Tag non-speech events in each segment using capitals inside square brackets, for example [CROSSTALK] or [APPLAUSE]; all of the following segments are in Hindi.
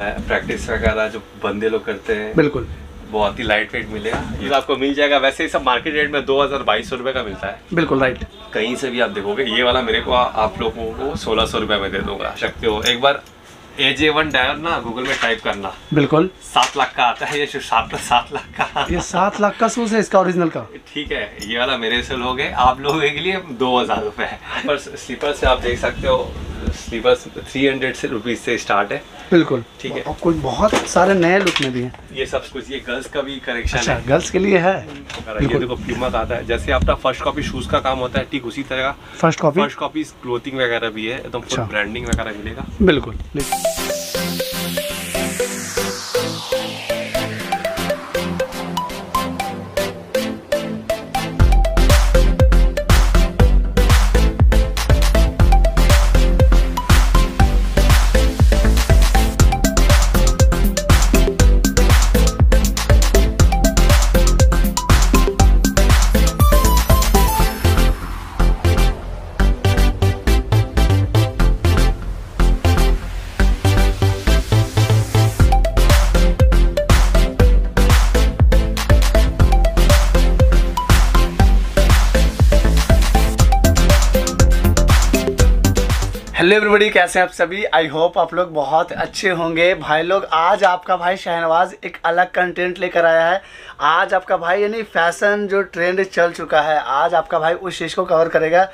प्रैक्टिस वगैरह जो बंदे लोग करते हैं बिल्कुल। बहुत ही लाइट वेट मिलेगा ये आपको मिल जाएगा वैसे ही सब मार्केट रेट में दो हज़ार बाईस सौ रुपए का मिलता है। बिल्कुल राइट कहीं से भी आप देखोगे ये वाला मेरे को आप लोगों को सोलह सौ रुपए में दे दूँगा। सकते हो। एक बार ए जे वन डायर ना गूगल में टाइप करना। बिल्कुल। सात लाख का आता है ये सात सात लाख का। ये सात लाख का शूज़ है इसका ओरिजिनल का। ठीक है ये वाला मेरे से लोग है आप लोगों के लिए दो हज़ार रुपए है। पर स्लीपर से आप देख सकते हो स्लीपर थ्री हंड्रेड से रुपीज़ से स्टार्ट है। बिल्कुल। ठीक है। और कुछ बहुत सारे नए लुक में भी है। ये सब कुछ ये गर्ल्स का भी कलेक्शन अच्छा है। गर्ल्स के लिए है? ये देखो प्यूमा का आता है। जैसे आपका फ़र्स्ट कॉपी शूज़ का काम होता है ठीक उसी तरह का। First copy first copy clothing वगैरह भी है एकदम अच्छा। ब्रांडिंग वगैरह मिलेगा। बिल्कुल एवरीबॉडी कैसे हैं आप सभी? आई होप आप लोग बहुत अच्छे होंगे। भाई लोग, आज आपका भाई शहनवाज एक अलग कंटेंट लेकर आया है। आज आपका भाई, यानी फ़ैशन जो ट्रेंड चल चुका है, आज आपका भाई उस चीज़ को कवर करेगा।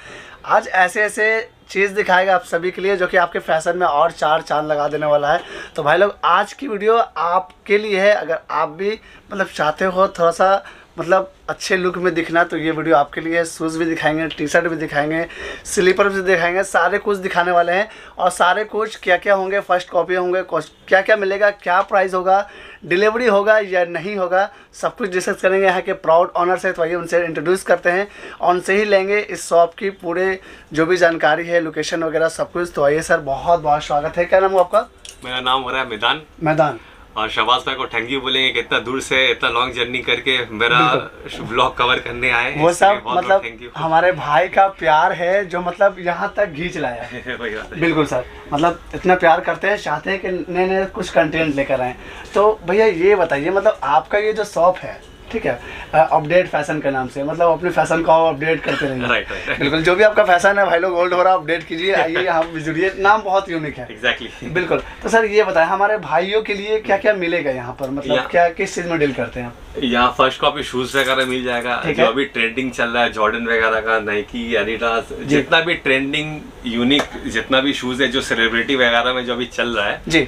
आज ऐसे ऐसे चीज़ दिखाएगा आप सभी के लिए, जो कि आपके फ़ैशन में और चार चाँद लगा देने वाला है। तो भाई लोग, आज की वीडियो आपके लिए है। अगर आप भी मतलब चाहते हो थोड़ा सा मतलब अच्छे लुक में दिखना तो ये वीडियो आपके लिए शूज़ भी दिखाएँगे टी शर्ट भी दिखाएँगे स्लीपर भी दिखाएँगे सारे कुछ दिखाने वाले हैं। और सारे कुछ क्या क्या होंगे? फ़र्स्ट कॉपी होंगे क्या क्या मिलेगा क्या प्राइस होगा डिलीवरी होगा या नहीं होगा सब कुछ डिस्कस करेंगे। यहाँ के प्राउड ऑनर से तो आइए उनसे इंट्रोड्यूस करते हैं। और उनसे ही लेंगे इस शॉप की पूरे जो भी जानकारी है लोकेशन वगैरह सब कुछ। तो आइए सर बहुत बहुत स्वागत है। क्या नाम है आपका? मेरा नाम हो रहा है मैदान। मैदान। और शहबाज भाई को थैंक यू बोलेंगे कि इतना दूर से इतना लॉन्ग जर्नी करके मेरा ब्लॉग कवर करने आए वो सब मतलब हमारे भाई का प्यार है जो मतलब यहाँ तक घींच लाया है। [LAUGHS] है। बिल्कुल सर मतलब इतना प्यार करते हैं चाहते हैं कि नए नए कुछ कंटेंट लेकर आए। तो भैया ये बताइए मतलब आपका ये जो शॉप है ठीक है। अपडेट फ़ैशन के नाम से मतलब अपने फ़ैशन को अपडेट करते रहिए। राइट राइट बिल्कुल जो भी आपका फ़ैशन है भाई लोग ओल्ड हो रहा अपडेट कीजिए आइए [LAUGHS] यहाँ जुड़िए नाम बहुत यूनिक है। एग्जैक्टली बिल्कुल। तो सर ये बताएँ हमारे भाइयों के लिए क्या क्या मिलेगा यहाँ पर? मतलब क्या किस चीज़ में डील करते हैं यहाँ फ़र्स्ट कॉपी शूज़ वगैरह मिल जाएगा। जो। अभी ट्रेंडिंग चल रहा है जॉर्डन वगैरह का नाइकी एडिडास जितना भी ट्रेंडिंग यूनिक जितना भी शूज़ है जो सेलिब्रिटी वगैरह में जो अभी चल रहा है जी।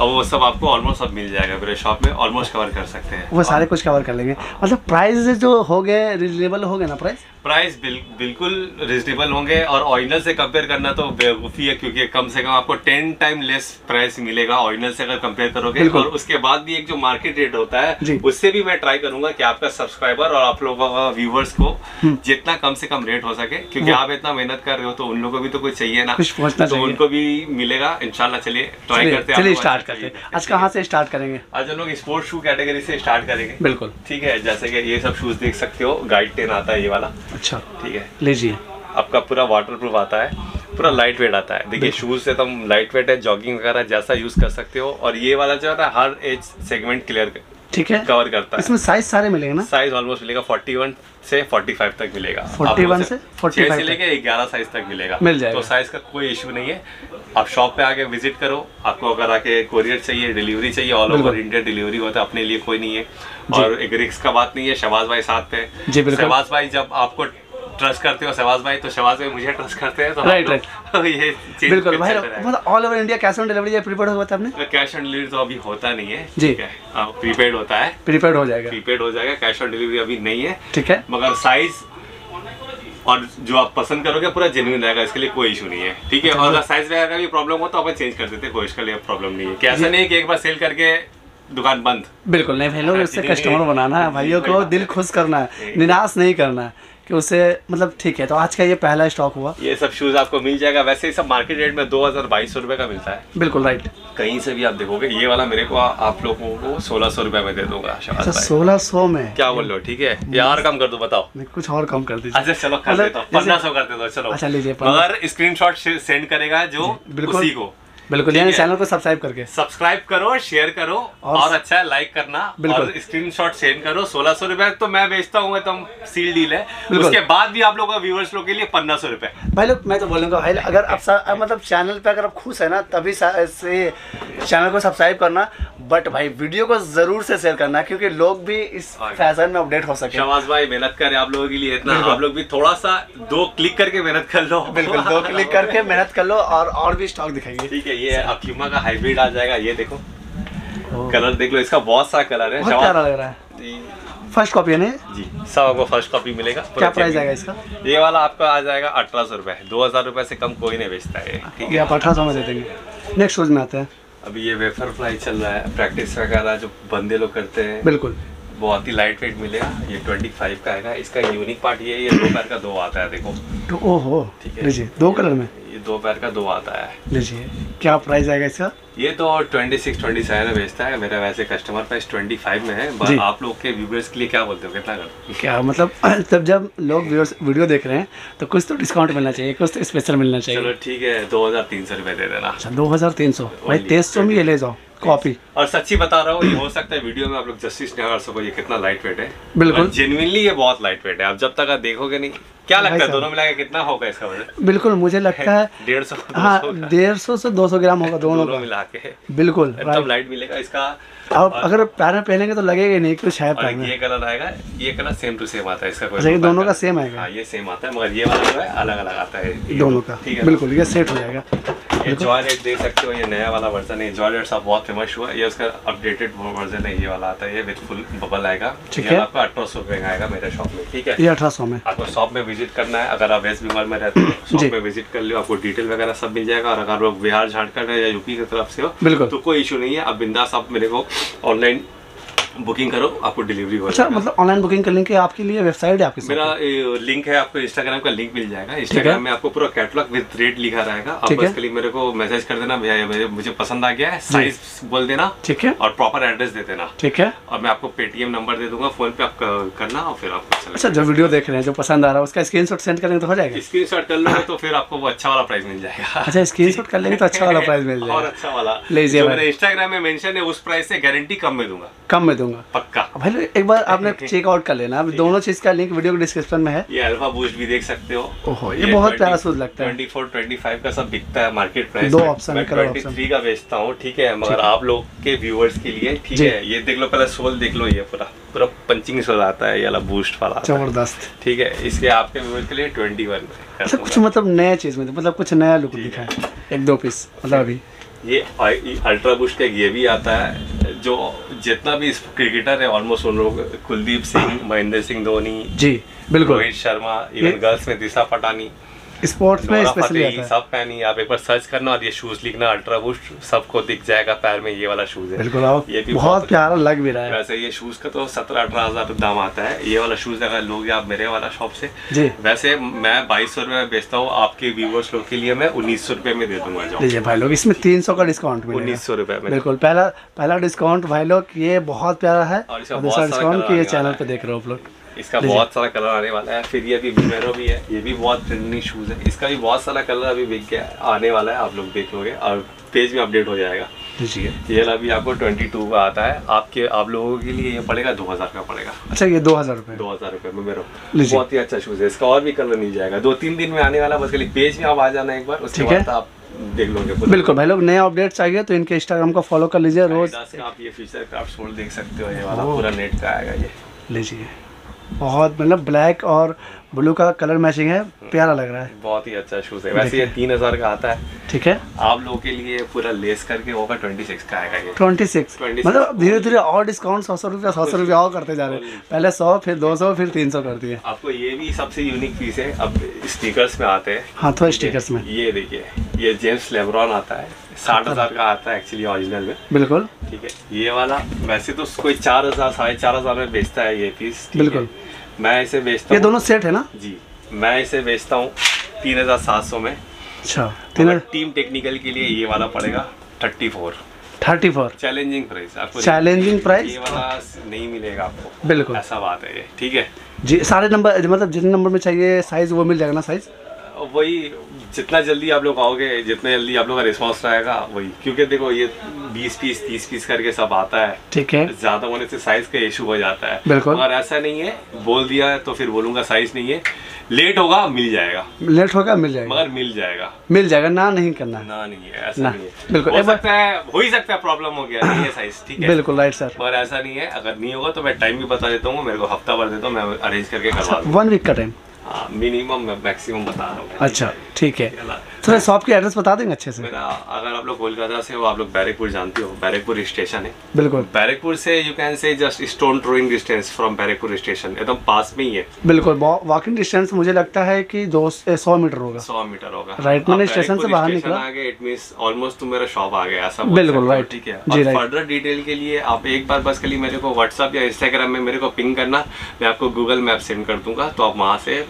और वो सब आपको ऑलमोस्ट सब मिल जाएगा पूरे शॉप में ऑलमोस्ट कवर कर सकते हैं। वो सारे कुछ कवर कर लेंगे। मतलब प्राइस जो हो गए रिजनेबल हो गए ना प्राइस प्राइस बिल, बिल्कुल रिजनेबल होंगे और ओरिजिनल से कंपेयर करना तो बेवकूफ़ी है क्योंकि कम से कम आपको टेन टाइम लेस प्राइस मिलेगा ओरिजिनल से अगर कंपेयर करोगे। और उसके बाद भी एक जो मार्केट रेट होता है उससे भी मैं ट्राई करूँगा कि आपका सब्सक्राइबर और आप लोगों का व्यूवर्स को हम्म। जितना कम से कम रेट हो सके क्योंकि आप इतना मेहनत कर रहे हो तो उन लोगों को भी तो कुछ चाहिए ना। कुछ पहुँचना तो उनको भी मिलेगा इंशाल्लाह चलिए ट्राई करते हैं। चलिए स्टार्ट अच्छा करते हैं। आज कहाँ से स्टार्ट करेंगे? आज हम लोग स्पोर्ट्स शू कैटेगरी से स्टार्ट करेंगे। बिल्कुल। ठीक है जैसे कि ये सब शूज़ देख सकते हो गाइड टेन आता है ये वाला। अच्छा। ठीक है। लीजिए। आपका पूरा वाटर प्रूफ आता है पूरा लाइट वेट आता है। देखिए शूज़ से तुम लाइट वेट है जॉगिंग वगैरह जैसा यूज़ कर सकते हो। और ये वाला जो है हर एज सेगमेंट क्लियर ठीक है? कवर करता है। इसमें साइज़ सारे मिलेंगे ना? साइज़ ऑलमोस्ट मिलेगा 41 से 45 तक मिलेगा। 41 से 45 से लेके 11 साइज़ तक मिलेगा। मिल जाएगा। तो साइज़ का कोई इशू नहीं है। आप शॉप पे आके विज़िट करो। आपको अगर आके कोरियर चाहिए डिलीवरी चाहिए ऑल ओवर इंडिया डिलीवरी होता है अपने लिए कोई नहीं है। और एक रिक्स का बात नहीं है शहबाज भाई साथ पे। शहबाज भाई जब आपको ट्रस्ट करते हो शहबाज भाई तो शहबाज भाई मुझे ट्रस्ट करते हैं तो Right, लोग [LAUGHS] ये चीज़ बिल्कुल भाई मतलब all over India cash on delivery या प्रीपेड होगा आपने? कैश ऑन डिलीवरी तो अभी होता नहीं है जी। ठीक है? प्रीपेड होता है। प्रीपेड हो जाएगा। प्रीपेड हो जाएगा कैश ऑन डिलीवरी अभी नहीं है। ठीक है। मगर साइज़ और जो आप पसंद करोगे पूरा जेन्युइन रहेगा इसके लिए कोई इशू नहीं है ठीक है? और साइज़ वगैरह का भी प्रॉब्लम हो तो अपन चेंज कर देते हैं कोई इसके लिए प्रॉब्लम नहीं है। कि ऐसा नहीं है कि एक बार सेल करके दुकान बंद। बिल्कुल नहीं भाई लोग इससे कस्टमर बनाना है भाइयों को दिल खुश करना है निराश नहीं करना है। कि उसे मतलब ठीक है तो आज का ये पहला स्टॉक हुआ। ये सब शूज़ आपको मिल जाएगा। वैसे ही सब मार्केट रेट में दो हज़ार बाईस सौ रुपए का मिलता है। बिल्कुल राइट कहीं से भी आप देखोगे ये वाला मेरे को आ, आप लोगों को सोलह सौ रुपए में दे दूँगा अच्छा सोलह सौ में? क्या बोल हो? ठीक है। यार कम कर दो बताओ। कुछ और कम कर दीजिए। अच्छा चलो कर मतलब देता हूँ। पंद्रह सौ कर देता हूँ चलो। अच्छा, लीजिए, 1500 मगर स्क्रीनशॉट सेंड करेगा जो बिल्कुल। को। बिल्कुल यानी चैनल को सब्सक्राइब करके। सब्सक्राइब करो शेयर करो और- और, अच्छा है लाइक करना बिल्कुल। स्क्रीन शॉट सेंड करो। सोलह सौ रुपए तो मैं बेचता हूँ तो सील डील है। उसके बाद भी आप लोगों का व्यूवर्स लोग के लिए पंद्रह सौ रुपए। भाई लोग मैं तो बोलूँगा भाई अगर आप मतलब चैनल पे अगर आप खुश है ना तभी से चैनल को सब्सक्राइब करना। बट भाई वीडियो को ज़रूर से शेयर करना क्योंकि लोग भी इस हाँ। फ़ैशन में अपडेट हो सके। शमाज भाई मेहनत करे आप लोगों के लिए इतना। आप लोग भी थोड़ा सा दो क्लिक करके मेहनत कर लो। बिल्कुल दो क्लिक करके मेहनत कर लो और और भी स्टॉक दिखाइए। ठीक है ये अक्यूमा का हाइब्रिड आ जाएगा। ये देखो। कलर देख लो इसका बहुत सा कलर है। बहुत प्यारा लग रहा है। फ़र्स्ट कॉपी है जी सब आपको फ़र्स्ट कॉपी मिलेगा। क्या प्राइस आएगा इसका? ये वाला आपका आ जाएगा अठारह सौ रुपए। दो हज़ार रुपए से कम कोई नहीं बेचता है। ठीक है। आप अठारह सौ में दे देंगे। नेक्स्ट शूज़ में आते हैं। अभी ये वेफर फ्लाई चल रहा है प्रैक्टिस वगैरह जो बंदे लोग करते हैं बिल्कुल। बहुत ही लाइट वेट मिलेगा ये 25 का आएगा इसका यूनिक पार्ट ये है ये दो पैर का दो आता है देखो। तो ओहो ठीक है। दो कलर में? ये दो पैर का दो आता है। लीजिए क्या प्राइस आएगा इसका? ये तो 26 27 में बेचता है। मेरा वैसे कस्टमर प्राइस 25 में है। बस बट आप लोग के व्यूवर्स के लिए क्या बोलते हो? कितना कर? क्या मतलब [CLEARS THROAT] तब जब लोग viewers वीडियो देख रहे हैं तो कुछ तो डिस्काउंट मिलना चाहिए कुछ तो स्पेशल मिलना चाहिए। चलो ठीक है दो हज़ार तीन सौ रुपए दे देना। अच्छा दो हज़ार तीन सौ। भाई तेज तेईस सौ में ये ले जाओ। कॉपी और सच्ची बता रहा हूँ ये हो सकता है वीडियो में आप लोग जस्टिस ने और सबको ये कितना लाइट वेट है। बिल्कुल। जेनुअनली ये बहुत लाइट वेट है। आप जब तक आप देखोगे नहीं क्या लगता है? दोनों मिला के कितना होगा इसका वज़न बिल्कुल मुझे लगता है [LAUGHS] डेढ़ सौ हाँ डेढ़ सौ से दो सौ ग्राम होगा दोनों मिला के। बिल्कुल लाइट मिलेगा। इसका और अगर पैर में पहनेंगे तो लगेगा ही नहीं कुछ है पैर ये कलर आएगा ये कलर सेम टू सेम आता है इसका कोई अच्छा, ये दोनों का सेम आएगा? हाँ ये सेम आता है मगर ये वाला जो है अलग अलग आता है। दोनों का। ठीक है बिल्कुल ये सेट हो जाएगा। ये जॉय रेड देख सकते हो ये नया वाला वर्जन है। जॉय रेड सब बहुत फ़ेमस हुआ ये उसका अपडेटेड वर्जन है ये वाला आता है ये विद फुल बबल आएगा। ठीक है। आपका अठारह सौ रुपये आएगा मेरे शॉप में ठीक है? ये अठारह सौ में। आपको शॉप में विज़िट करना है अगर आप वेस्ट बंगाल में रहते हो। शॉप में विज़िट कर लो आपको डिटेल वगैरह सब मिल जाएगा और अगर आप बिहार झारखंड है या यूपी की तरफ़ से हो बिल्कुल। तो कोई इशू नहीं है। आप बिंदास आप मेरे को ऑनलाइन बुकिंग करो आपको डिलीवरी हो अच्छा मतलब ऑनलाइन बुकिंग करने के आपके लिए वेबसाइट है आपकी मेरा लिंक है आपको इंस्टाग्राम का लिंक मिल जाएगा। इंस्टाग्राम में आपको पूरा कैटलॉग विद रेट लिखा रहेगा। आप बस खाली मेरे को मैसेज कर देना भैया मुझे पसंद आ गया है। साइज़ बोल देना ठीक है। और प्रॉपर एड्रेस दे देना। ठीक है। और मैं आपको पेटीएम नंबर दे दूँगा फ़ोन पे आप करना और फिर आपको अच्छा जो वीडियो देख रहे हैं जो पसंद आ रहा है उसका स्क्रीनशॉट सेंड करेंगे तो हो जाएगा? स्क्रीन शॉट कर लोगे तो फिर आपको वो अच्छा वाला प्राइस मिल जाएगा। अच्छा स्क्रीनशॉट कर लेंगे तो अच्छा वाला प्राइस मिल [LAUGHS] जाएगा। और अच्छा वाला। लीजिए इंस्टाग्राम में मेंशन है उस प्राइस से गारंटी कम में दूँगा। कम में दूँगा। पक्का। भाई एक बार आपने [LAUGHS] चेकआउट कर लेना। अब दोनों चीज़ का लिंक वीडियो के डिस्क्रिप्शन में है। ये अल्फ़ा बूस्ट भी देख सकते हो। ओहो, ये बहुत प्यारा शूज़ लगता है। 24 25 का सब बिकता है मार्केट प्राइस दो option है, मैं color 23 का बेचता हूँ ठीक है। मगर आप लोग के व्यूअर्स के लिए ठीक है ये देख लो पहले सोल देख लो ये पूरा पूरा पंचिंग सोल आता है ये बूस्ट वाला ज़बरदस्त। ठीक है इसके आपके व्यूअर्स के लिए 21 में कर अच्छा कुछ मतलब नया चीज़ में मतलब कुछ नया लुक दिखाए। एक दो पीस मतलब अभी। ये अल्ट्रा बूस्ट का ये भी आता है। जो जितना भी क्रिकेटर है ऑलमोस्ट उन लोग कुलदीप सिंह महेंद्र सिंह धोनी जी बिल्कुल। रोहित शर्मा इवन गर्ल्स में दिशा पटानी स्पोर्ट्स में स्पेशली आता है। सब पहनी आप एक बार सर्च करना और ये शूज़ लिखना अल्ट्रा बूस्ट सबको दिख जाएगा पैर में ये वाला शूज़ है। बिल्कुल आओ ये भी बहुत प्यारा लग भी रहा है। वैसे ये शूज़ का तो सत्रह अठारह हज़ार दाम आता है। ये वाला शूज़ अगर लोगे आप मेरे वाला शॉप से जी। वैसे मैं बाईस सौ रुपये में बेचता हूँ आपके व्यूवर्स लोग के लिए मैं उन्नीस सौ रुपये में दे दूँगा लीजिए भाई लोग इसमें तीन सौ का डिस्काउंट उन्नीस सौ रुपये में। बिल्कुल पहला पहला डिस्काउंट भाई लोग ये बहुत प्यारा है। और इसका दूसरा डिस्काउंट ये चैनल पे देख रहे हो आप लोग। इसका बहुत सारा कलर आने वाला है। फिर ये अभी बिमेरो भी है। ये भी बहुत ट्रेंडिंग शूज़ है। इसका भी बहुत सारा कलर अभी बिक गया आने वाला है। आप लोग देख लोगे और पेज में अपडेट हो जाएगा। लीजिए। ये वाला भी आपको 22 का आता है। आपके आप लोगों के लिए ये पड़ेगा 2000 का पड़ेगा। अच्छा ये दो हज़ार रुपये 2000 रुपए में मेरा। बहुत ही अच्छा शूज़ है। इसका और भी कलर मिल जाएगा। दो तीन दिन में आने वाला बस खाली पेज में आप आ जाना एक बार। उसके। बाद आप देख लोगे। बिल्कुल भाई लोग नया अपडेट चाहिए तो इनके इंस्टाग्राम को फॉलो कर लीजिए। रोज आप ये फीचर क्राफ्ट सोल देख सकते हो। ये वाला पूरा नेट का आएगा ये। लीजिए। बहुत मतलब ब्लैक और ब्लू का कलर मैचिंग है प्यारा लग रहा है। बहुत ही अच्छा शूज़ है। वैसे ये तीन हज़ार का आता है। ठीक है। आप लोगों के लिए पूरा लेस करके होगा ट्वेंटी सिक्स का आएगा ये। ट्वेंटी सिक्स मतलब धीरे धीरे और डिस्काउंट सौ सौ रुपया सौ सौ रुपया और करते जा रहे हैं। पहले सौ फिर दो सौ फिर तीन सौ कर दिए आपको ये भी सबसे यूनिक पीस है। अब स्टिकर्स में आते हैं। हाथों स्टिकर्स में। ये देखिए ये जेम्स लेब्रॉन आता है। साठ हज़ार का आता है एक्चुअली ओरिजिनल में। बिल्कुल। ठीक है ये वाला वैसे तो कोई चार हज़ार साढ़े चार हज़ार में बेचता है ये पीस बिल्कुल। मैं इसे बेचता ये दोनों सेट है ना? जी मैं इसे बेचता हूँ तीन हज़ार सात सौ में। अच्छा तीन टीम टेक्निकल के लिए ये वाला पड़ेगा thirty four thirty four challenging price आपको चैलेंजिंग प्राइस ये वाला नहीं मिलेगा आपको। बिल्कुल। ऐसा बात है ये ठीक है। जी सारे नंबर मतलब जितने नंबर में चाहिए साइज़ वो मिल जाएगा ना साइज़ वही जितना जल्दी आप लोग आओगे जितना जल्दी आप लोग का रिस्पॉन्स रहेगा वही। क्योंकि देखो ये 20 पीस 30 पीस करके सब आता है। ठीक है। ज़्यादा होने से साइज़ का इशू हो जाता है। बिल्कुल। मगर ऐसा नहीं है बोल दिया तो फिर बोलूँगा साइज़ नहीं है। लेट होगा मिल जाएगा। लेट होगा मिल जाएगा। मगर मिल जाएगा। मिल जाएगा ना नहीं करना। ना नहीं है ऐसा ना, नहीं है। बिल्कुल, हो सकता है हो ही सकता है प्रॉब्लम हो गया नहीं है साइज़ ठीक है? बिल्कुल राइट सर मगर ऐसा नहीं है अगर नहीं होगा तो मैं टाइम भी बता देता हूँ मेरे को हफ़्ता भर देता हूँ मैं अरेंज करके करवा वन वीक का टाइम मिनिमम मैक्सिमम बता रहा हूँ। अच्छा। ठीक है। सर शॉप की एड्रेस बता देंगे अच्छे से? मेरा अगर आप लोग कोलकाता से हो आप लोग बैरकपुर जानते हो बैरकपुर स्टेशन है। बिल्कुल। बैरकपुर से you can say just stone throwing distance from Barrackpore station एकदम पास में ही है। बिल्कुल वॉकिंग डिस्टेंस मुझे लगता है कि दो सौ मीटर होगा। सौ मीटर होगा। राइट मैंने स्टेशन से बाहर निकला। आ गए इट मींस ऑलमोस्ट मेरा शॉप आ गया ऐसा बिल्कुल, right. ठीक है। जी, फर्दर डिटेल के लिए आप एक बार बस खाली मेरे को व्हाट्सएप या इंस्टाग्राम में मेरे को पिंग करना मैं आपको गूगल मैप सेंड कर दूँगा तो आप वहाँ से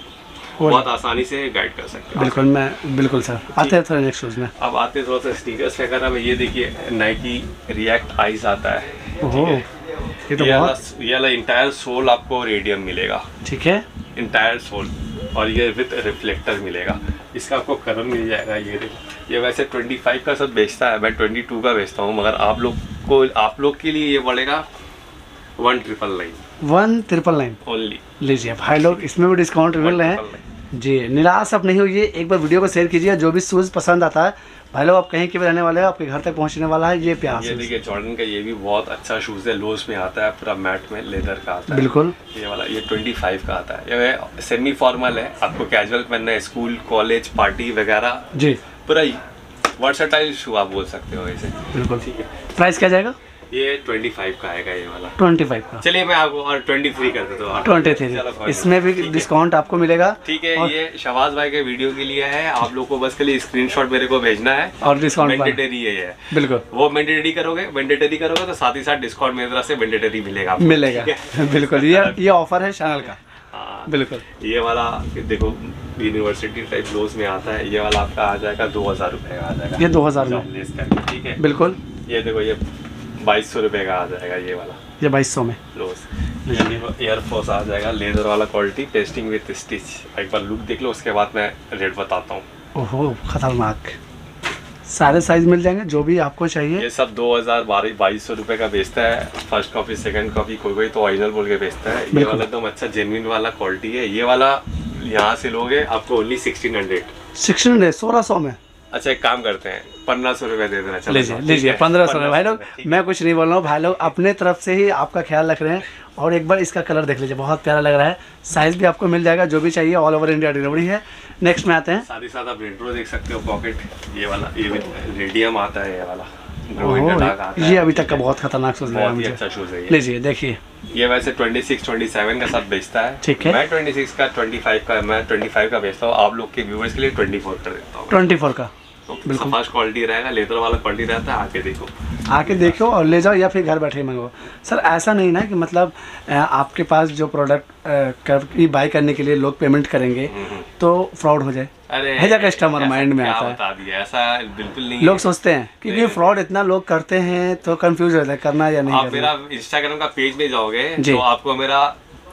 बहुत आसानी से गाइड कर सकते हो। बिल्कुल मैं बिल्कुल सर। आते हैं थोड़े नेक्स्ट शूज़ में। अब आते हैं थोड़ा सा स्टिकर्स वगैरह में। ये देखिए नाइकी रिएक्ट आइस आता है। ओहो ये तो ये बहुत वाला ये वाला इंटायर सोल आपको रेडियम मिलेगा। ठीक है। इंटायर सोल और ये विथ रिफ्लेक्टर मिलेगा। इसका आपको कलर मिल जाएगा ये देखो। ये वैसे 25 का सब बेचता है। मैं 22 का बेचता हूँ मगर आप लोग को आप लोग के लिए ये पड़ेगा one triple nine one triple nine only लीजिए भाई लोग इसमें भी डिस्काउंट मिल रहे हैं। जी निराश आप नहीं होइए एक बार वीडियो को शेयर कीजिए जो भी शूज़ पसंद आता है। भाई लोग आप कहीं के भी रहने वाले हैं आपके घर तक पहुँचने वाला है ये प्यार ये देखिए जॉर्डन का ये भी बहुत अच्छा शूज़ है लोस में आता है पूरा मैट में लेदर का आता है। बिल्कुल। ये वाला ये 25 का आता है। ये सेमी फॉर्मल है आपको कैजुअल पहनना है स्कूल कॉलेज पार्टी वगैरह। जी। पूरा वर्सटाइल शू आप बोल सकते हो इसे बिल्कुल। ठीक है प्राइस क्या जाएगा? ये 25 का आएगा ये वाला। ट्वेंटी फाइव का। चलिए मैं आपको और 23 कर देता हूँ ट्वेंटी थ्री इसमें भी। डिस्काउंट आपको मिलेगा ठीक है और- ये शहबाज भाई के वीडियो के लिए है आप लोग को बस के लिए स्क्रीनशॉट मेरे को भेजना है। और डिस्काउंट। मैंडेटरी है ये। बिल्कुल। वो मैंडेटरी करोगे मैंडेटरी करोगे तो साथ ही साथ डिस्काउंट मेरी तरफ़ से मैंडेटरी मिलेगा मिलेगा। [LAUGHS] बिल्कुल ये [LAUGHS] ये ऑफ़र है चैनल का। हाँ, बिल्कुल। ये वाला देखो यूनिवर्सिटी टाइप क्लोज में आता है ये वाला आपका आ जाएगा दो हज़ार रुपये का आ जाएगा। ये दो हज़ार ठीक है? बिल्कुल। ये देखो ये बाईस सौ रुपये का आ जाएगा ये वाला। ये बाईस सौ में। क्लोज एयरफोर्स आ जाएगा लेदर वाला क्वालिटी पेस्टिंग विथ स्टिच एक बार लुक देख लो उसके बाद मैं रेट बताता हूँ। ओहो खतरनाक। सारे साइज़ मिल जाएँगे जो भी आपको चाहिए। ये सब दो हज़ार बारह बाईस सौ रुपये का बेचता है। फ़र्स्ट कॉपी सेकंड कॉपी कोई कोई तो ओरिजिनल बोल के बेचता है। ये वाला एकदम अच्छा जेन्युइन वाला क्वालिटी है। ये वाला यहाँ से लोगे आपको only sixteen hundred sixteen hundred सोलह सौ में। अच्छा एक काम करते हैं। पंद्रह सौ रुपये दे देना चलो लीजिए लीजिए पंद्रह सौ भाई लोग मैं कुछ नहीं बोल रहा हूँ। भाई लोग अपने तरफ़ से ही आपका ख्याल रख रहे हैं और एक बार इसका कलर देख लीजिए बहुत प्यारा लग रहा है। साइज़ भी आपको मिल जाएगा जो भी चाहिए ऑल ओवर इंडिया डिलीवरी है। नेक्स्ट में आते हैं। साथ ही साथ आप रेट्रो देख सकते हो पॉकेट ये वाला ये रेडियम आता है ये वाला। आता ये अभी तक का बहुत खतरनाक लगा मुझे। अच्छा शूज़ है लीजिए देखिए। ये वैसे 26 27 का सब बेचता है। ठीक है। मैं 26 का 25 का मैं 25 का बेचता हूँ। आप लोग के व्यूअर्स के लिए 24 कर देता हूँ। ट्वेंटी फोर का। बिल्कुल। फास्ट क्वालिटी रहेगा लेदर वाला क्वालिटी रहता है आके देखो। आके देखो और ले जाओ या फिर घर बैठे ही मंगवाओ। सर ऐसा नहीं ना कि मतलब आपके पास जो प्रोडक्ट की बाय करने के लिए लोग पेमेंट करेंगे तो फ्रॉड हो जाए। अरे है जा कस्टमर माइंड में आता है। बता दिया ऐसा बिल्कुल नहीं लोग सोचते हैं क्योंकि फ्रॉड इतना लोग करते हैं तो कंफ्यूज रहता है करना या नहीं आप मेरा इंस्टाग्राम का पेज में जाओगे तो आपको मेरा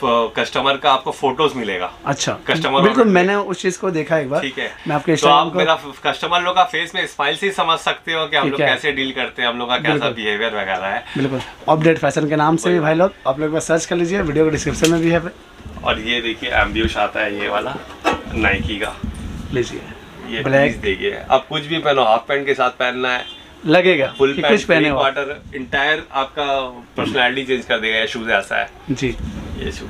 कस्टमर का आपको फ़ोटोज़ मिलेगा। अच्छा Customer बिल्कुल मैंने उस चीज़ को देखा एक बार। ठीक है। मैं आपके तो आप को मेरा कस्टमर लोग का फेस में स्माइल से ही समझ सकते हो कि हम लोग कैसे डील करते हैं हम लोग का कैसा बिहेवियर वगैरह है। बिल्कुल। अपडेट फ़ैशन के नाम से भी भाई लोग आप लोग सर्च कर लीजिए वीडियो के डिस्क्रिप्शन में भी है। और ये देखिए एम्ब्यूश आता है ये वाला नाइकी का। लीजिए। ये। प्लीज़ देखिए। अब कुछ भी पहनो हाफ़ पैंट के साथ पहनना है। लगेगा फुल पैंट कुछ पहने क्वार्टर इंटायर आपका पर्सनैलिटी चेंज कर देगा ये शूज़ ऐसा है। जी। ये शू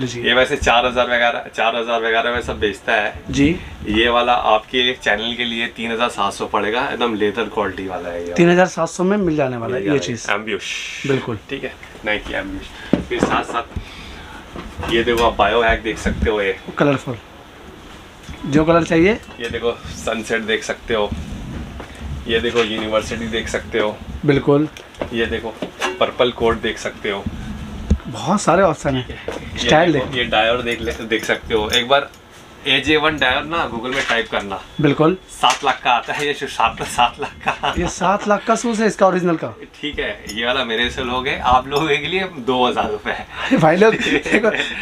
ये वैसे चार हज़ार वगैरह चार हज़ार वगैरह में सब बेचता है। जी। ये वाला आपके एक चैनल के लिए तीन हज़ार सात सौ पड़ेगा एकदम लेदर क्वालिटी वाला है तीन हज़ार सात सौ में मिल जाने वाला है ये चीज़। एम्ब्यूश बिल्कुल। ठीक है। नाइकी एम्ब्यूश फिर साथ साथ ये देखो आप बायो हैक देख सकते हो ये। कलरफुल जो कलर चाहिए। ये देखो सनसेट देख सकते हो। ये देखो यूनिवर्सिटी देख सकते हो। बिल्कुल। ये देखो पर्पल कोट देख सकते हो। बहुत सारे ऑप्शन है। स्टाइल देखो, देख। ये डायर देख ले देख सकते हो। एक बार ए जे वन डायर ना गूगल में टाइप करना। बिल्कुल। सात लाख का आता है ये सात सात लाख का। ये सात लाख का सूज है इसका ओरिजिनल का। ठीक है ये वाला मेरे से लोगे आप लोगों के लिए दो हज़ार रुपए है। भाई लोग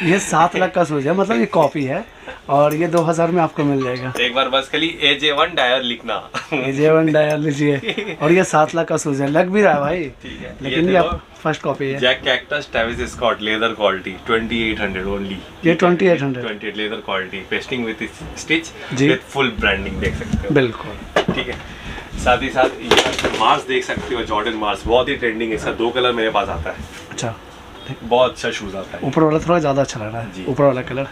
ये सात [LAUGHS] लाख का सूज है मतलब ये कॉपी है। और ये 2000 में आपको मिल जाएगा। एक बार बस खाली ए जे वन डायर लिखना। ये जेवन डायल लीजिए और ये सात लाख का शूज़ है लग भी रहा है भाई। ठीक है लेकिन ये फ़र्स्ट कॉपी है। Jack Cactus Travis Scott leather quality 2800 only ये 2800 28 leather quality pasting with stitch with full branding देख सकते हो। बिल्कुल। ठीक है। साथ ही साथ ये मार्स देख सकते हो जॉर्डन मार्स बहुत ही ट्रेंडिंग है। इसका दो कलर मेरे पास आता है। अच्छा। बहुत अच्छा शूज़ आता है। ऊपर वाला थोड़ा ज़्यादा अच्छा लग रहा है। ऊपर वाला कलर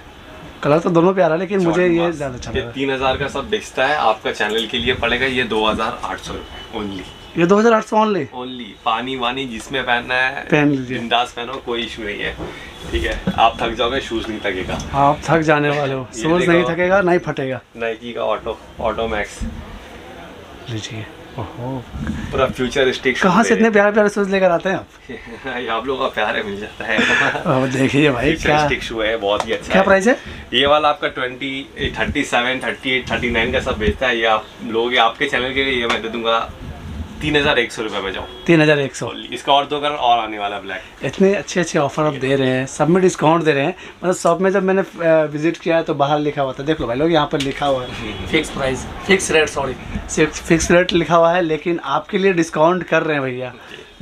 कलर तो दोनों प्यारा लेकिन मुझे ये ज़्यादा अच्छा लग। है तीन हज़ार का सब बेचता है आपका चैनल के लिए पड़ेगा ये दो हज़ार आठ सौ ओनली ये 2800 ओनली ओनली पानी वानी जिसमें पहनना है पहन लीजिए। बिंदास पहनो कोई इशू नहीं है। ठीक है आप थक जाओगे शूज़ नहीं थकेगा। आप थक जाने वाले हो। शूज़ नहीं थकेगा नहीं फटेगा। नाइकी का ऑटो ऑटो मैक्स लीजिए। पूरा फ्यूचरिस्टिक कहाँ से इतने प्यारे प्यारे शूज़ लेकर आते हैं आप? [LAUGHS] ये आप लोगों का प्यार है मिल जाता है। [LAUGHS] देखिए भाई क्या फ्यूचरिस्टिक शू है बहुत ही अच्छा क्या प्राइस है? ये वाला आपका twenty thirty seven thirty eight thirty nine का सब बेचता है। ये आप लोग आपके चैनल के लिए ये मैं दे दूँगा। तीन हज़ार एक सौ रुपये में जाओ। तीन हज़ार एक सौ। इसका और दो कलर और आने वाला ब्लैक इतने अच्छे अच्छे ऑफ़र आप दे रहे हैं सब में डिस्काउंट दे रहे हैं। मतलब शॉप में जब मैंने विज़िट किया है तो बाहर लिखा हुआ था। देख लो भाई लोग यहाँ पर लिखा हुआ है। Fix price fix rate sorry fix rate लिखा हुआ है लेकिन आपके लिए डिस्काउंट कर रहे हैं भैया।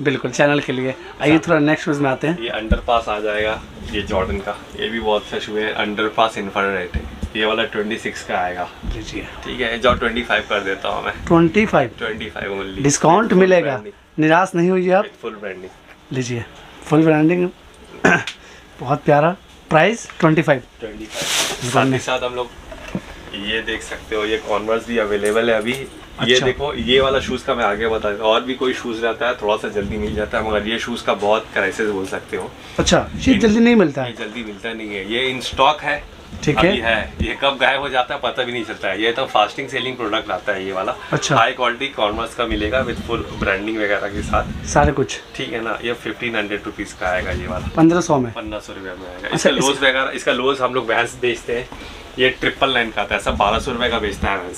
बिल्कुल चैनल के लिए। आइए थोड़ा नेक्स्ट शूज़ में आते हैं। ये अंडर पास आ जाएगा ये जॉर्डन का। ये भी बहुत अच्छा शू है अंडर पास इन्फ्रारेड है। ये वाला ट्वेंटी सिक्स का आएगा। लीजिए ठीक है जो ट्वेंटी फाइव कर देता हूँ मैं। Twenty five twenty five only discount मिलेगा निराश नहीं हुई आप? फुल ब्रांडिंग लीजिए। फुल ब्रांडिंग [COUGHS] बहुत प्यारा। Price twenty five twenty five साथ ही साथ हम लोग ये देख सकते हो ये कॉन्वर्स भी अवेलेबल है अभी। ये अच्छा। देखो ये वाला शूज़ का मैं आगे बता और भी कोई शूज़ रहता है थोड़ा सा जल्दी मिल जाता है मगर ये शूज़ का बहुत क्राइसिस बोल सकते हो। अच्छा ये जल्दी नहीं मिलता ये है जल्दी मिलता नहीं है। ये इन स्टॉक है। ठीक है? है। ये कब गायब हो जाता है पता भी नहीं चलता है। ये तो फास्टिंग सेलिंग प्रोडक्ट आता है ये वाला। अच्छा। हाई क्वालिटी कॉमर्स का मिलेगा विद फुल ब्रांडिंग वगैरह के साथ। सारे कुछ? ठीक है ना? ये फिफ्टीन हंड्रेड रुपीज़ का आएगा ये वाला। पंद्रह सौ में? पंद्रह सौ रुपया में आएगा। अच्छा, इसका इस- लोज वगैरह इसका लोज हम लोग भैंस बेचते हैं। ये ट्रिपल नाइन का आता है सब बारह सौ रुपए का बेचता है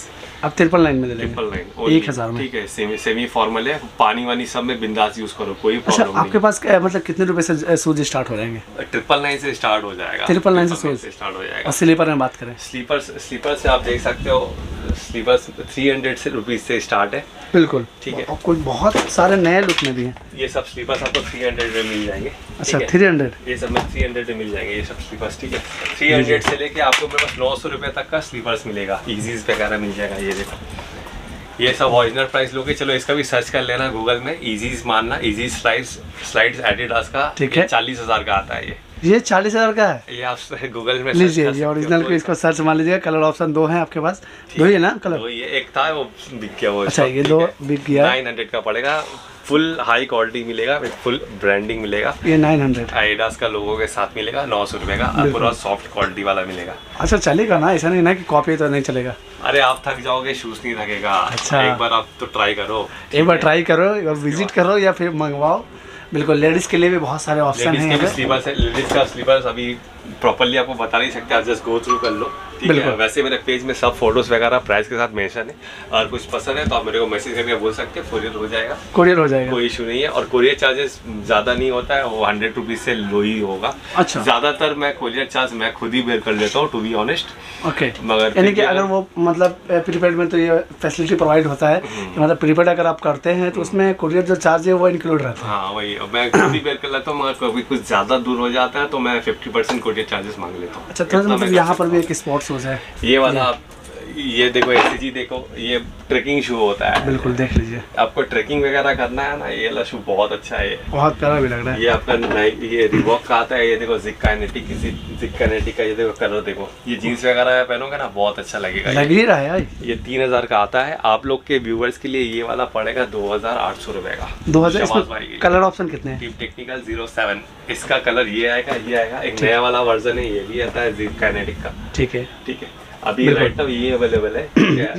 अब ट्रिपल लाइन में दे ट्रिपल नाइन एक हज़ार में। ठीक है सेमी सेमी फॉर्मल है पानी वानी सब में बिंदास यूज़ करो कोई अच्छा नहीं। आपके पास मतलब कितने रुपए से सूज स्टार्ट हो जाएँगे? ट्रिपल नाइन से स्टार्ट हो जाएगा। ट्रिपल नाइन से स्टार्ट हो जाएगा। स्लीपर में बात करें। स्लीपर स्लीपर से आप देख सकते हो स्लीपर्स थ्री हंड्रेड से रुपीज़ से स्टार्ट है। बिल्कुल। ठीक है। और कुछ बहुत सारे नए लुक में भी हैं। ये सब स्लीपर्स आपको थ्री हंड्रेड में मिल जाएँगे। अच्छा? थ्री हंड्रेड ये सब में थ्री हंड्रेड में मिल जाएँगे ये सब स्लीपर्स ठीक है। थ्री हंड्रेड से लेके आपको मेरे पास नौ सौ रुपये तक का स्लीपर्स मिलेगा। इजीज वगैरह मिल जाएगा ये देखो। ये सब ओरिजिनल प्राइस लोगे। चलो इसका भी सर्च कर लेना गूगल में। इजीज मानना। इजी स्लाइड्स स्लाइड्स एडिडास का ठीक है। चालीस हज़ार का आता है ये। ये चालीस हज़ार का है। ये आप गूगल में लीजिए ये ओरिजिनल को इसको सर्च मान लीजिएगा कलर ऑप्शन दो हैं आपके पास। दो ही है ना कलर ये एक था वो बिक गया वो अच्छा, ये दो बिक गया। नाइन हंड्रेड का पड़ेगा फुल हाई क्वालिटी मिलेगा विद फुल ब्रांडिंग मिलेगा। ये नाइन हंड्रेड एडिडास का लोगों के साथ मिलेगा नौ सौ रुपये का पूरा सॉफ्ट क्वालिटी वाला मिलेगा। अच्छा चलेगा ना ऐसा नहीं ना कि कॉपी तो नहीं चलेगा। अरे आप थक जाओगे शूज़ नहीं थकेगा। अच्छा। एक बार आप तो ट्राई करो एक बार ट्राई करो एक बार विज़िट करो या फिर मंगवाओ। बिल्कुल लेडीज़ के लिए भी बहुत सारे ऑप्शन हैं लेडीज़ का स्लीपर्स अभी प्रॉपरली आपको बता नहीं सकते आप जस्ट गो थ्रू कर लो। बिल्कुल। वैसे मेरे पेज में सब फ़ोटोज़ वगैरह प्राइस के साथ मेंशन है। और कुछ पसंद है तो आप मेरे को मैसेज करके बोल सकते हैं कोरियर हो जाएगा। कोरियर हो जाएगा। कोई इशू नहीं है और कुरियर चार्जेस ज़्यादा नहीं होता है वो हंड्रेड रुपीज़ से लो ही होगा। अच्छा। ज़्यादातर मैं कोरियर चार्ज मैं खुद ही बेयर कर लेता हूँ टू बी ऑनेस्ट ओके मगर यानी कि अगर वो मतलब प्रीपेड में तो ये फैसिलिटी प्रोवाइड होता है हम्म। मतलब प्रीपेड अगर आप करते हैं तो उसमें कुरियर जो चार्ज है वो इंक्लूड रहता है। हाँ वही। मैं खुद ही बेयर कर लेता हूँ मगर कभी कुछ ज़्यादा दूर हो जाता है तो मैं फिफ्टी परसेंट कुरियर चार्जेस मांग लेता हूँ। अच्छा तो मतलब यहाँ पर भी एक स्पोर्ट्स शूज़ है ये वाला आप ये देखो एस देखो ये ट्रेकिंग शू होता है। बिल्कुल देख लीजिए। आपको ट्रेकिंग वगैरह करना है ना ये वाला शू बहुत अच्छा है। बहुत प्यारा भी लग रहा है। ये आपका ये रिवॉक का आता है ये देखो जिक काइनेटिक का ये देखो कलर देखो। ये जीन्स वगैरह पहनोगे ना बहुत अच्छा लगेगा लग ही रहा है यार। ये तीन हज़ार का आता है। आप लोग के व्यूवर्स के लिए ये वाला पड़ेगा दो हज़ार आठ सौ रुपए का। दो हज़ार कलर ऑप्शन कितने टेक्निकल ज़ीरो सेवन इसका कलर ये आएगा ये आएगा। एक नया वाला वर्जन है ये भी आता है जिक का। ठीक है। ठीक है। अभी। राइट अब ये अवेलेबल है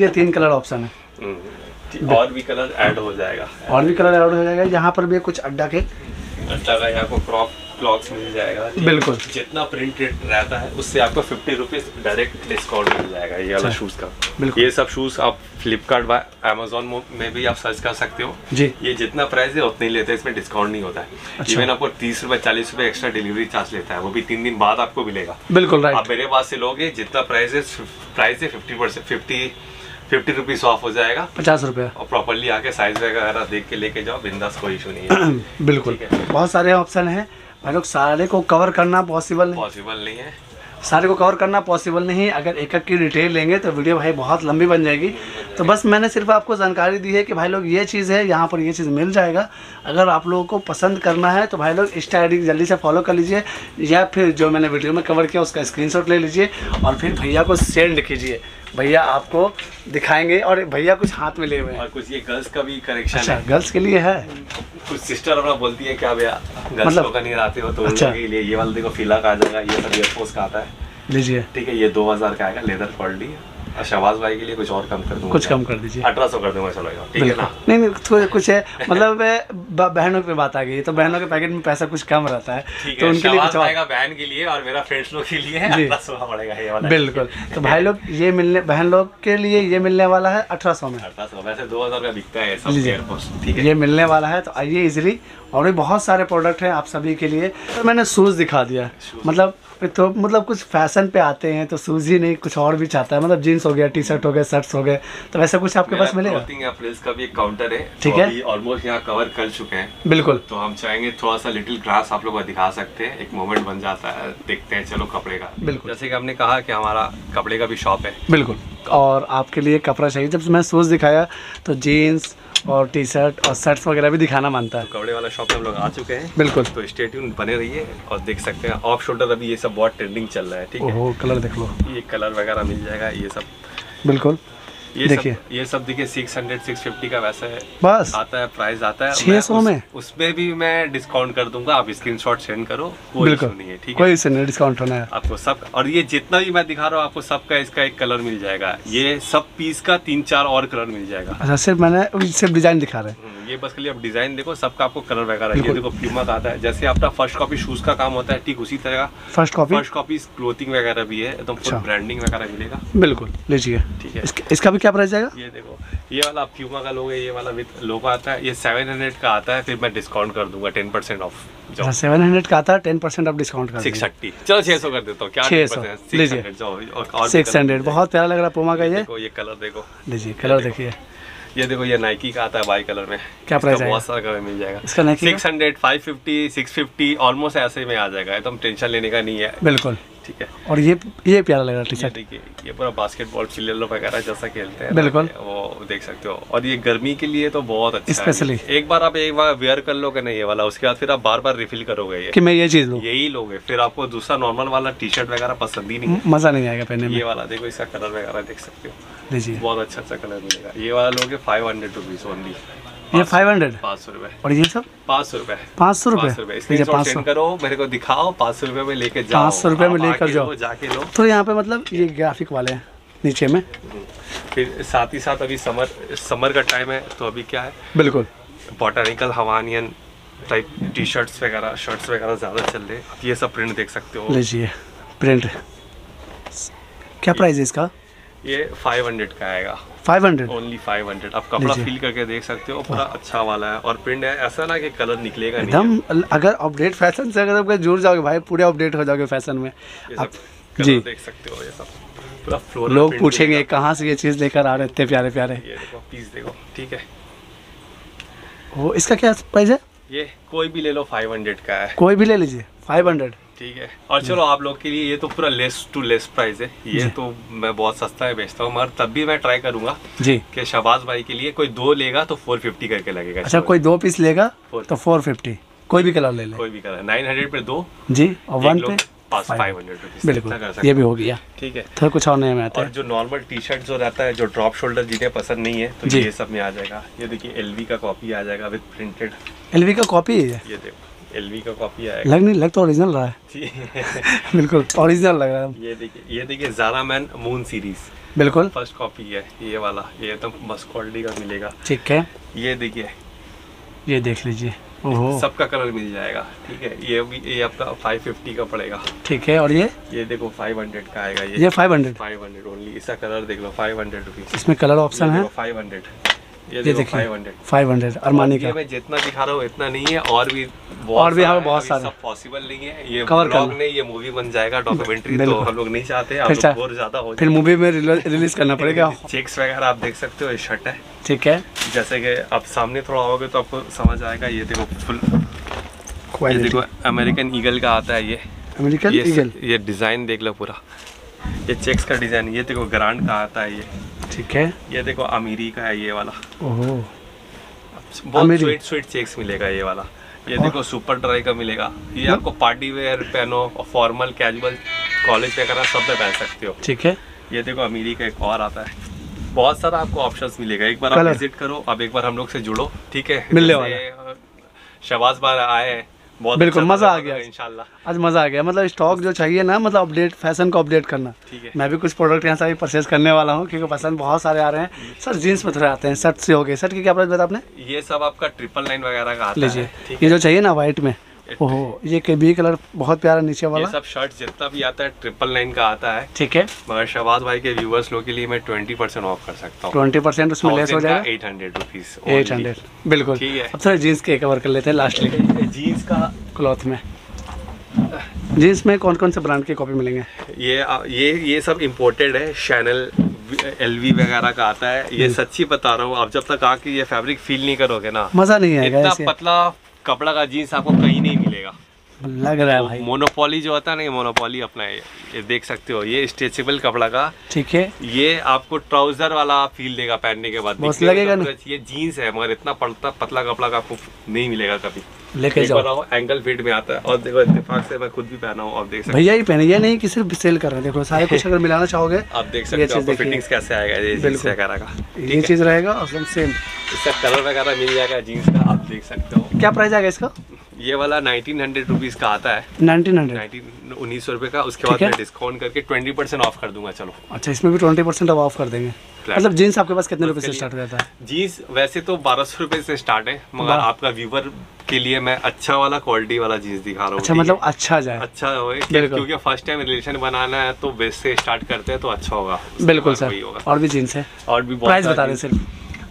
ये तीन कलर ऑप्शन है। हम्म, और भी कलर ऐड हो जाएगा। और भी कलर ऐड हो जाएगा यहाँ पर भी कुछ अड्डा के अड्डा का यहाँ को क्रॉप क्लॉथ्स मिल जाएगा। बिल्कुल। जितना प्रिंटेड रहता है उससे आपको फिफ्टी रुपीज़ डायरेक्ट डिस्काउंट मिल जाएगा ये वाला अच्छा। शूज़ का। बिल्कुल। ये सब शूज़ आप फ्लिपकार्ट अमेजोन में भी आप सर्च कर सकते हो। जी। ये जितना प्राइस है उतना ही लेते हैं इसमें डिस्काउंट नहीं होता है। अच्छा। इवन आपको तीस रुपए चालीस रुपए एक्स्ट्रा डिलीवरी चार्ज लेता है वो भी तीन दिन बाद आपको मिलेगा। बिल्कुल आप मेरे पास से लोगे जितना प्राइस है प्राइस है fifty percent fifty fifty rupees off हो जाएगा। पचास रुपया। और प्रॉपरली आके साइज़ वगैरह देख के लेके जाओ बिंदास कोई इशू नहीं है। [CLEARS THROAT] बिल्कुल। है। बहुत सारे ऑप्शन हैं। भाई लोग सारे को कवर करना पॉसिबल नहीं। पॉसिबल नहीं है। सारे को कवर करना पॉसिबल नहीं अगर एक एक की डिटेल लेंगे तो वीडियो भाई बहुत लंबी बन जाएगी। तो बस मैंने सिर्फ़ आपको जानकारी दी है कि भाई लोग ये चीज़ है यहाँ पर ये चीज़ मिल जाएगा। अगर आप लोगों को पसंद करना है तो भाई लोग इंस्टा आई जल्दी से फॉलो कर लीजिए। या फिर जो मैंने वीडियो में कवर किया उसका स्क्रीनशॉट ले लीजिए। और फिर भैया को सेंड कीजिए। भैया आपको दिखाएँगे और भैया कुछ हाथ में ले हुए हैं। और कुछ ये गर्ल्स का भी करेक्शन अच्छा है। गर्ल्स के लिए है? कुछ सिस्टर अपना बोलती है क्या भैया गर्ल्स मतलब- लोग का नहीं आते हो तो अच्छा। के लिए ये वाला देखो फीला का आ जाएगा ये सब एयरफोर्स का आता है। लीजिए। ठीक है ये दो हज़ार का आएगा लेदर क्वालिटी शहबाज भाई के लिए कुछ और कम कर दूँगा कुछ कम कर दीजिए। अठारह सौ कर दूँगा चलो ठीक है ना? नहीं नहीं कुछ कुछ है मतलब बहनों पे बात आ गई तो बहनों के पैकेट में पैसा कुछ कम रहता है तो उनके लिए कुछ और बहन के लिए और मेरा फ्रेंड्स लोग के लिए अठारह सौ पड़ेगा ये वाला। बिल्कुल। तो भाई लोग ये मिलने बहन लोग के लिए ये मिलने वाला है अठारह सौ में। अठारह सौ वैसे दो हज़ार का बिकता है ठीक है? ये मिलने वाला है तो आइए इजीली और भी बहुत सारे प्रोडक्ट हैं आप सभी के लिए। तो मैंने शूज़ दिखा दिया। मतलब तो मतलब कुछ फ़ैशन पे आते हैं तो शूज़ ही नहीं कुछ और भी चाहता है। मतलब जीन्स हो गया टी शर्ट हो गया शर्ट्स हो गए तो वैसा कुछ आपके पास मिलेगा? का भी एक काउंटर है ठीक तो है। ऑलमोस्ट यहाँ कवर कर चुके हैं। बिल्कुल। तो हम चाहेंगे थोड़ा सा लिटिल ग्रास आप लोग को दिखा सकते हैं। एक मोमेंट बन जाता है देखते हैं चलो कपड़े का। बिल्कुल। जैसे कि हमने कहा कि हमारा कपड़े का भी शॉप है। बिल्कुल। और आपके लिए कपड़ा चाहिए। जब मैं शूज़ दिखाया तो जीन्स और टी शर्ट और शर्ट्स वगैरह भी दिखाना मानता है। कपड़े वाला शॉप में हम लोग आ चुके हैं। बिल्कुल। तो स्टेट्यून बने बने रहिए और देख सकते हैं। ऑफ़ शोल्डर अभी ये सब बहुत ट्रेंडिंग चल रहा है ठीक है? कलर देख लो। ये कलर वगैरह मिल जाएगा ये सब। बिल्कुल। ये देखिए। ये सब देखिए सिक्स हंड्रेड सिक्स फिफ्टी का वैसा है बस। आता है प्राइस आता है। 600 मैं उस- में? उसमें भी मैं डिस्काउंट कर दूँगा आप स्क्रीनशॉट सेंड करो कोई बिल्कुल। नहीं है ठीक है? कोई नहीं डिस्काउंट होना है। आपको सब और ये जितना भी मैं दिखा रहा हूँ आपको सबका इसका एक कलर मिल जाएगा। ये सब पीस का तीन चार और कलर मिल जाएगा। अच्छा सिर्फ़ मैंने सिर्फ़ डिज़ाइन दिखा रहे हैं। हम्म, ये बस के लिए आप डिज़ाइन देखो सबका आपको कलर वगैरह ये देखो प्यूमा का आता है। जैसे आपका फ़र्स्ट कॉपी शूज़ का काम होता है ठीक उसी तरह का। First copy first copy clothing वगैरह भी है एकदम फुल अच्छा। ब्रांडिंग वगैरह मिलेगा। बिल्कुल लीजिए। ठीक है। इसका भी क्या प्राइस आएगा ये देखो ये वाला प्यूमा का लोगे ये वाला विद लोगो आता है ये सेवन हंड्रेड का आता है फिर मैं डिस्काउंट कर दूँगा ten percent off seven hundred का आता है टेन परसेंट आप डिस्काउंट कर सिक्स थर्टी चलो छह सौ कर देता हूँ क्या 600 सिक्स लीजिए। सिक्स हंड्रेड बहुत प्यारा लग रहा है पोमा का ये देखो ये कलर देखो। लीजिए कलर देखिए। ये देखो ये नाइकी का आता है बाई कलर में। क्या प्राइस आएगा? बहुत सारा कलर मिल जाएगा। इसका six hundred five fifty six fifty almost ऐसे में आ जाएगा। एकदम टेंशन लेने का नहीं है। बिल्कुल। ठीक है। और ये ये प्यारा लग रहा है टी ये शर्ट देखिए ये पूरा बास्केटबॉल चिल्लो वगैरह जैसा खेलते हैं बिल्कुल। वो देख सकते हो। और ये गर्मी के लिए तो बहुत अच्छा। है। एक बार आप एक बार वेयर कर लोगे ना ये वाला उसके बाद फिर आप बार बार रिफिल करोगे ये। कि मैं ये चीज़ लूँ। यही लोगे। फिर आपको दूसरा नॉर्मल वाला टी शर्ट वगैरह पसंद ही नहीं मज़ा नहीं आएगा पहनने में। ये वाला देखो इसका कलर वगैरह देख सकते हो। बहुत अच्छा अच्छा कलर मिलेगा। ये वाला लोगे फाइव हंड्रेड रुपीज़ ओनली ये फाइव हंड्रेड पाँच सौ रुपए और ये सब? पाँच सौ रुपए पाँच सौ पाँच सौ रुपए लीजिए पाँच सौ। करो मेरे को दिखाओ पाँच सौ रुपए में लेके जाओ। 500 रुपए में लेकर जाओ। जाके लो। तो यहाँ पे मतलब ये ग्राफिक वाले हैं नीचे में। फिर साथ ही साथ अभी समर समर का टाइम है तो अभी क्या है? बिल्कुल। Botanical Hawaiian type T shirts वगैरह शर्ट्स वगैरह ज़्यादा चल रहे हैं। आप ये सब प्रिंट देख सकते हो। लीजिए प्रिंट क्या प्राइस है इसका? ये 500 का आएगा। फाइव हंड्रेड ओनली 500 आप कपड़ा फील करके देख सकते हो पूरा अच्छा वाला है और प्रिंट है। ऐसा ना कि कलर निकलेगा एकदम अगर अपडेट फ़ैशन से अगर आप जुड़ जाओगे भाई पूरे अपडेट हो जाओगे फ़ैशन में। आप जी। देख सकते हो ये सब। लोग पूछेंगे कहाँ से ये चीज़ लेकर आ रहे इतने प्यारे प्यारे. ये देखो पीस देखो ठीक है। वो इसका क्या प्राइस है? ये कोई भी ले लो 500 का है। कोई भी ले लीजिए फाइव हंड्रेड ठीक है। और चलो आप लोग के लिए ये तो पूरा लेस टू लेस प्राइस है। ये तो मैं बहुत सस्ता है बेचता हूँ मगर तब भी मैं ट्राई करूँगा जी। कि शहबाज भाई के लिए कोई दो लेगा तो 450 करके लगेगा अच्छा कोई दो पीस लेगा तो फोर फिफ्टी कोई भी कलर ले ले। कोई भी कलर नाइन हंड्रेड पे दो जी और वन पे बिल्कुल। ये भी हो गया। ठीक है। थोड़ा कुछ और नया में आता और है। जो नॉर्मल टी शर्ट जो रहता है जो ड्रॉप शोल्डर जिन्हें पसंद नहीं है तो ये सब में आ जाएगा। ये देखिए एलवी का कॉपी आ जाएगा विद प्रिंटेड एलवी का कॉपी है ये। ये देखो। एलवी का कॉपी आएगा लग नहीं लग तो ओरिजिनल रहा है। [LAUGHS] बिल्कुल ओरिजिनल लग रहा है। ये देखिए ये देखिए जारा मैन मून सीरीज़ बिल्कुल। फ़र्स्ट कॉपी है ये वाला। ये एकदम मस्त क्वालिटी का मिलेगा। ठीक है। ये देखिए। ये देख लीजिए। सबका कलर मिल जाएगा ठीक है? ये भी ये आपका 550 का पड़ेगा। ठीक है और ये? ये देखो 500 का आएगा ये। ये 500 500 ओनली इसका कलर देख लो 500 रुपीज़ इसमें कलर ऑप्शन है। 500 ये देखिए 500 500 अरमानी का। मैं जितना दिखा रहा हूँ इतना नहीं है और भी और भी यहाँ पे बहुत सारे। पॉसिबल नहीं है। ये ब्लॉग करना। नहीं ये मूवी बन जाएगा डॉक्यूमेंट्री तो हम लोग नहीं चाहते फिर लोग ज़्यादा हो फिर मूवी में रिलीज़ करना पड़ेगा। [LAUGHS] चेक्स वगैरह आप देख सकते हो ये शर्ट है। ठीक है। जैसे कि आप सामने थोड़ा आओगे तो आपको समझ आएगा ये देखो फुल ये देखो अमेरिकन ईगल का आता है ये। अमेरिकन ईगल ये डिज़ाइन देख लो पूरा। ये चेक्स का डिज़ाइन ये देखो ग्रांड का आता है ये। ठीक है। ये देखो अमीरी का है ये वाला। ओहो। बहुत स्वीट स्वीट चेक्स मिलेगा ये वाला। ये देखो सुपर ड्राई का मिलेगा। ये आपको पार्टी वेयर पहनो और फॉर्मल कैजुअल कॉलेज वगैरह सब में पहन सकते हो। ठीक है। ये देखो अमीरी का एक और आता है। बहुत सारा आपको ऑप्शंस मिलेगा। एक बार आप विज़िट करो अब एक बार हम लोग से जुड़ो ठीक है? मिलने जैसे, शहबाज बार आए हैं। बहुत बिल्कुल, अच्छा मज़ा आ गया। इंशाल्लाह। आज मज़ा आ गया। मतलब स्टॉक जो चाहिए ना मतलब अपडेट फ़ैशन को अपडेट करना। ठीक है। मैं भी कुछ प्रोडक्ट यहाँ से अभी परचेज करने वाला हूँ क्योंकि पसंद बहुत सारे आ रहे हैं। सर जीन्स में थोड़े आते हैं शर्ट से हो गए। शर्ट की क्या प्राइस बताया आपने? ये सब आपका ट्रिपल लाइन वगैरह का लीजिए। ये जो चाहिए ना व्हाइट में। ओहो ये के बी कलर बहुत प्यारा नीचे वाला। ये सब शर्ट जितना भी आता है ट्रिपल नाइन का आता है। ठीक है। मगर शहबाज भाई के व्यूवर्स लोग के लिए मैं ट्वेंटी परसेंट ऑफ़ कर सकता हूँ। ट्वेंटी परसेंट उसमें लेस हो जाएगा? Eight hundred rupees eight hundred बिल्कुल। ठीक है। अब थोड़ा जीन्स के कवर कर लेते हैं लास्टली जीन्स का क्लॉथ में। जीन्स में कौन कौन से ब्रांड के कॉपी मिलेंगे? ये ये ये सब इम्पोर्टेड है। शैनल एल वी वगैरह का आता है। ये हम्म। सच्ची बता रहा हूँ। आप जब तक आके ये फैब्रिक फील नहीं करोगे ना मज़ा नहीं आएगा इतना पतला कपड़ा का जीन्स आपको कहीं लग रहा है भाई। मोनोपोली जो होता है ना ये मोनोपोली अपना है। ये देख सकते हो ये स्ट्रेचेबल कपड़ा का। ठीक है। ये आपको ट्राउज़र वाला फील देगा पहनने के बाद। लगेगा तो ये जीन्स है मगर इतना पतला पतला कपड़ा का आपको नहीं मिलेगा कभी। लेके जाओ। एंकल फिट में आता है। और देखो इत्तेफाक से मैं खुद भी पहना हूँ आप देख सकते भैया ही। पहने ये नहीं कि सिर्फ़ सेल कर रहे हैं। देखो सारे कुछ अगर मिलाना चाहोगे [LAUGHS] आप देख सकते हो फिटिंग्स कैसे आएगा ये जीन्स वगैरह का। ये चीज़ रहेगा और सेम इसका कलर वगैरह मिल जाएगा जीन्स का आप देख सकते हो। क्या प्राइस आएगा इसका? ये वाला नाइनटीन हंड्रेड रुपीज़ का आता है। Nineteen hundred? उन्नीस सौ रुपये का उसके बाद है। मैं डिस्काउंट करके ट्वेंटी परसेंट ऑफ़ कर दूँगा चलो। अच्छा इसमें भी ट्वेंटी परसेंट ऑफ़ कर देंगे। मतलब जीन्स आपके पास कितने रुपए से स्टार्ट हो जाता है? जीन्स वैसे तो बारह सौ रुपए से स्टार्ट है मगर आपका व्यूवर के लिए मैं अच्छा वाला क्वालिटी वाला जीन्स दिखा रहा हूँ अच्छा मतलब अच्छा जाए। अच्छा कि- क्योंकि फ़र्स्ट टाइम रिलेशन बनाना है तो बेस से स्टार्ट करते हैं तो अच्छा होगा। बिल्कुल सर होगा। और भी जीन्स है? और भी प्राइस बता रहे सिर्फ़।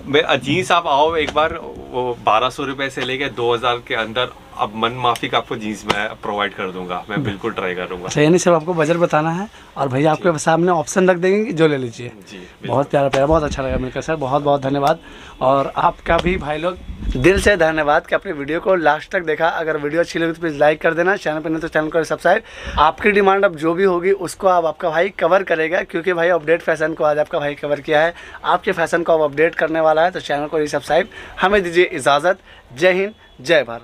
मैं जीन्स आप आओ एक बार वो बारह सौ रुपए से लेके दो हज़ार के अंदर अब मन माफिक आपको जीन्स मैं प्रोवाइड कर दूँगा। मैं बिल्कुल ट्राई करूँगा अच्छा यानी सिर्फ़ आपको बजट बताना है और भैया आपके सामने ऑप्शन रख देंगे कि जो ले लीजिए। जी बहुत प्यारा प्यारा बहुत अच्छा लगा मिलकर सर। बहुत बहुत धन्यवाद। और आपका भी भाई लोग दिल से धन्यवाद कि अपने वीडियो को लास्ट तक देखा। अगर वीडियो अच्छी लगी तो प्लीज़ लाइक कर देना। चैनल पर नहीं तो चैनल को सब्सक्राइब आपकी डिमांड अब जो भी होगी उसको अब आपका भाई कवर करेगा। क्योंकि भाई अपडेट फ़ैशन को आज आपका भाई कवर किया है। आपके फ़ैशन को अब अपडेट करने वाला है तो चैनल को सब्सक्राइब हमें दीजिए इजाज़त। जय हिंद जय भारत।